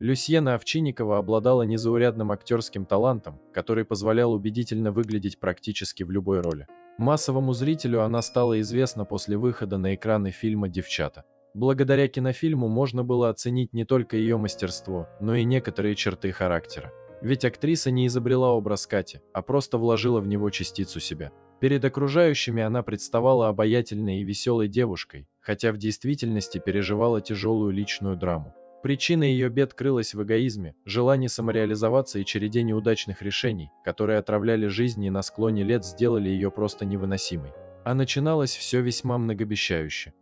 Люсьена Овчинникова обладала незаурядным актерским талантом, который позволял убедительно выглядеть практически в любой роли. Массовому зрителю она стала известна после выхода на экраны фильма «Девчата». Благодаря кинофильму можно было оценить не только ее мастерство, но и некоторые черты характера. Ведь актриса не изобрела образ Кати, а просто вложила в него частицу себя. Перед окружающими она представала обаятельной и веселой девушкой, хотя в действительности переживала тяжелую личную драму. Причина ее бед крылась в эгоизме, желании самореализоваться и череде неудачных решений, которые отравляли жизнь и на склоне лет сделали ее просто невыносимой. А начиналось все весьма многообещающе.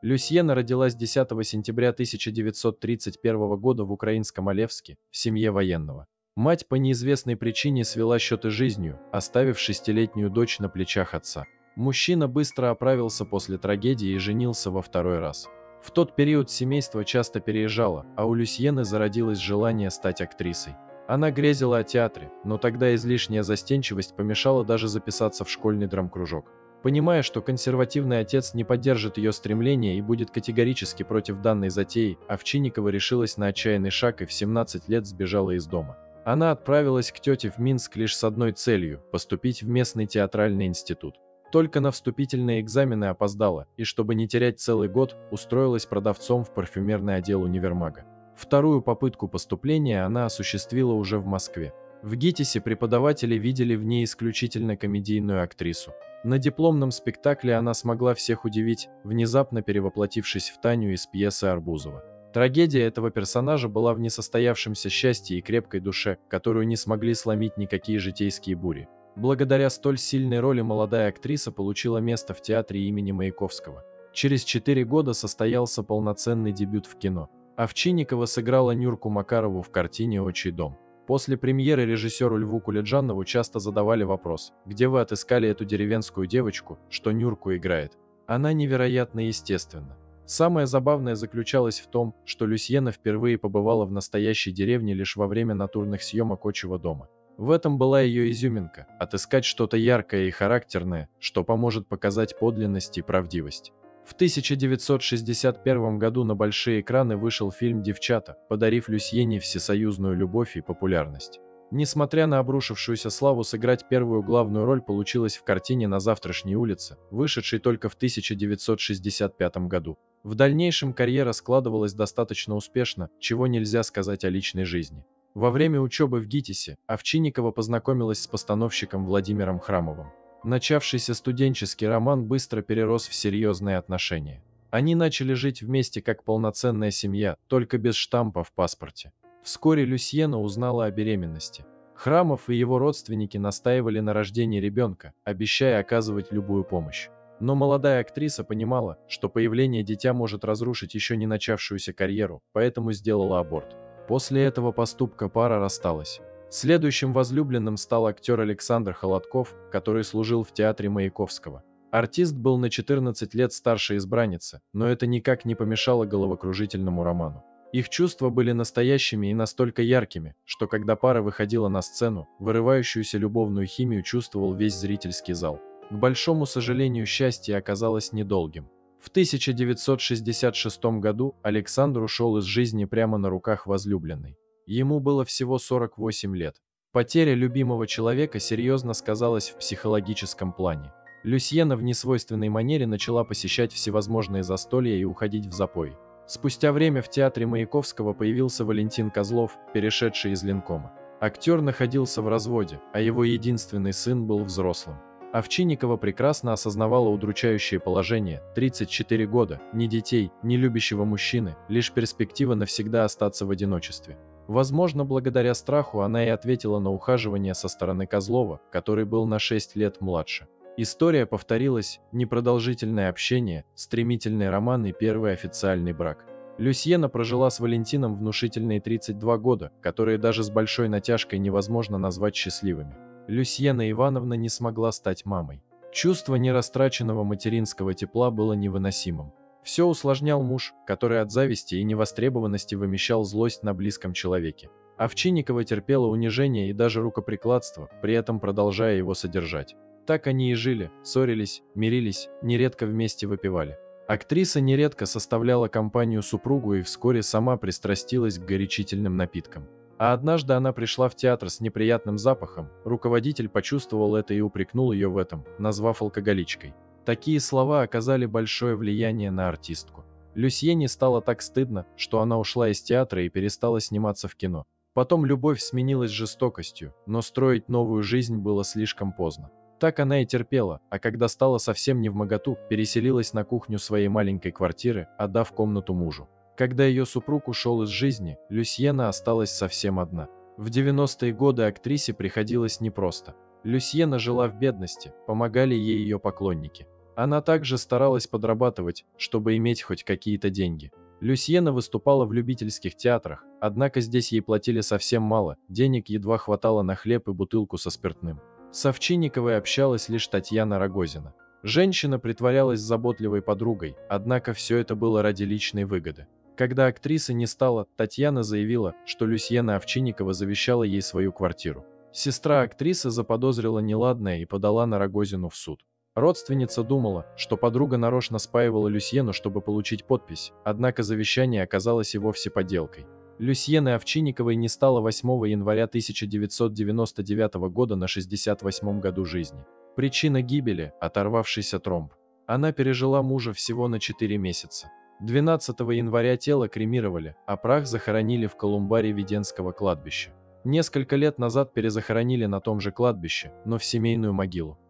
Люсьена родилась 10 сентября 1931 года в украинском Олевске, в семье военного. Мать по неизвестной причине свела счеты жизнью, оставив шестилетнюю дочь на плечах отца. Мужчина быстро оправился после трагедии и женился во второй раз. В тот период семейство часто переезжало, а у Люсьены зародилось желание стать актрисой. Она грезила о театре, но тогда излишняя застенчивость помешала даже записаться в школьный драмкружок. Понимая, что консервативный отец не поддержит ее стремления и будет категорически против данной затеи, Овчинникова решилась на отчаянный шаг и в 17 лет сбежала из дома. Она отправилась к тете в Минск лишь с одной целью – поступить в местный театральный институт. Только на вступительные экзамены опоздала, и чтобы не терять целый год, устроилась продавцом в парфюмерный отдел универмага. Вторую попытку поступления она осуществила уже в Москве. В ГИТИСе преподаватели видели в ней исключительно комедийную актрису. На дипломном спектакле она смогла всех удивить, внезапно перевоплотившись в Таню из пьесы Арбузова. Трагедия этого персонажа была в несостоявшемся счастье и крепкой душе, которую не смогли сломить никакие житейские бури. Благодаря столь сильной роли молодая актриса получила место в театре имени Маяковского. Через четыре года состоялся полноценный дебют в кино. Овчинникова сыграла Нюрку Макарову в картине «Отчий дом». После премьеры режиссеру Льву Кулиджанову часто задавали вопрос, где вы отыскали эту деревенскую девочку, что Нюрку играет. Она невероятно естественна. Самое забавное заключалось в том, что Люсьена впервые побывала в настоящей деревне лишь во время натурных съемок «Отчего дома». В этом была ее изюминка – отыскать что-то яркое и характерное, что поможет показать подлинность и правдивость. В 1961 году на большие экраны вышел фильм «Девчата», подарив Люсьене всесоюзную любовь и популярность. Несмотря на обрушившуюся славу, сыграть первую главную роль получилось в картине «На завтрашней улице», вышедшей только в 1965 году. В дальнейшем карьера складывалась достаточно успешно, чего нельзя сказать о личной жизни. Во время учебы в ГИТИСе Овчинникова познакомилась с постановщиком Владимиром Храмовым. Начавшийся студенческий роман быстро перерос в серьезные отношения. Они начали жить вместе как полноценная семья, только без штампа в паспорте. Вскоре Люсьена узнала о беременности. Храмов и его родственники настаивали на рождении ребенка, обещая оказывать любую помощь. Но молодая актриса понимала, что появление дитя может разрушить еще не начавшуюся карьеру, поэтому сделала аборт. После этого поступка пара рассталась. Следующим возлюбленным стал актер Александр Холодков, который служил в театре Маяковского. Артист был на 14 лет старше избранницы, но это никак не помешало головокружительному роману. Их чувства были настоящими и настолько яркими, что когда пара выходила на сцену, вырывающуюся любовную химию чувствовал весь зрительский зал. К большому сожалению, счастье оказалось недолгим. В 1966 году Александр ушел из жизни прямо на руках возлюбленной. Ему было всего 48 лет. Потеря любимого человека серьезно сказалась в психологическом плане. Люсьена в несвойственной манере начала посещать всевозможные застолья и уходить в запой. Спустя время в театре Маяковского появился Валентин Козлов, перешедший из Ленкома. Актер находился в разводе, а его единственный сын был взрослым. Овчинникова прекрасно осознавала удручающее положение, 34 года, ни детей, ни любящего мужчины, лишь перспектива навсегда остаться в одиночестве. Возможно, благодаря страху она и ответила на ухаживание со стороны Козлова, который был на 6 лет младше. История повторилась, непродолжительное общение, стремительный роман и первый официальный брак. Люсьена прожила с Валентином внушительные 32 года, которые даже с большой натяжкой невозможно назвать счастливыми. Люсьена Ивановна не смогла стать мамой. Чувство нерастраченного материнского тепла было невыносимым. Все усложнял муж, который от зависти и невостребованности вымещал злость на близком человеке. Овчинникова терпела унижение и даже рукоприкладство, при этом продолжая его содержать. Так они и жили, ссорились, мирились, нередко вместе выпивали. Актриса нередко составляла компанию супругу и вскоре сама пристрастилась к горячительным напиткам. А однажды она пришла в театр с неприятным запахом, руководитель почувствовал это и упрекнул ее в этом, назвав алкоголичкой. Такие слова оказали большое влияние на артистку. Люсьене стало так стыдно, что она ушла из театра и перестала сниматься в кино. Потом любовь сменилась жестокостью, но строить новую жизнь было слишком поздно. Так она и терпела, а когда стала совсем не в моготу, переселилась на кухню своей маленькой квартиры, отдав комнату мужу. Когда ее супруг ушел из жизни, Люсьена осталась совсем одна. В 90-е годы актрисе приходилось непросто. Люсьена жила в бедности, помогали ей ее поклонники. Она также старалась подрабатывать, чтобы иметь хоть какие-то деньги. Люсьена выступала в любительских театрах, однако здесь ей платили совсем мало, денег едва хватало на хлеб и бутылку со спиртным. С Овчинниковой общалась лишь Татьяна Рогозина. Женщина притворялась заботливой подругой, однако все это было ради личной выгоды. Когда актрисы не стало, Татьяна заявила, что Люсьена Овчинникова завещала ей свою квартиру. Сестра актрисы заподозрила неладное и подала на Рогозину в суд. Родственница думала, что подруга нарочно спаивала Люсьену, чтобы получить подпись, однако завещание оказалось и вовсе подделкой. Люсьены Овчинниковой не стало 8 января 1999 года на 68 году жизни. Причина гибели – оторвавшийся тромб. Она пережила мужа всего на 4 месяца. 12 января тело кремировали, а прах захоронили в колумбаре Веденского кладбища. Несколько лет назад перезахоронили на том же кладбище, но в семейную могилу.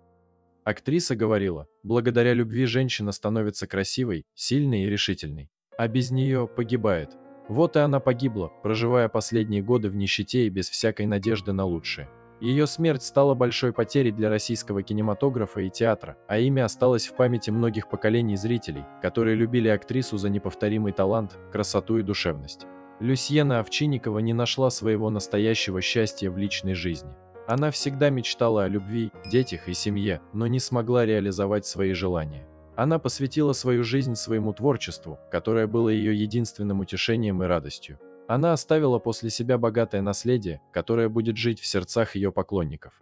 Актриса говорила, благодаря любви женщина становится красивой, сильной и решительной, а без нее погибает. Вот и она погибла, проживая последние годы в нищете и без всякой надежды на лучшее. Ее смерть стала большой потерей для российского кинематографа и театра, а имя осталось в памяти многих поколений зрителей, которые любили актрису за неповторимый талант, красоту и душевность. Люсьена Овчинникова не нашла своего настоящего счастья в личной жизни. Она всегда мечтала о любви, детях и семье, но не смогла реализовать свои желания. Она посвятила свою жизнь своему творчеству, которое было ее единственным утешением и радостью. Она оставила после себя богатое наследие, которое будет жить в сердцах ее поклонников.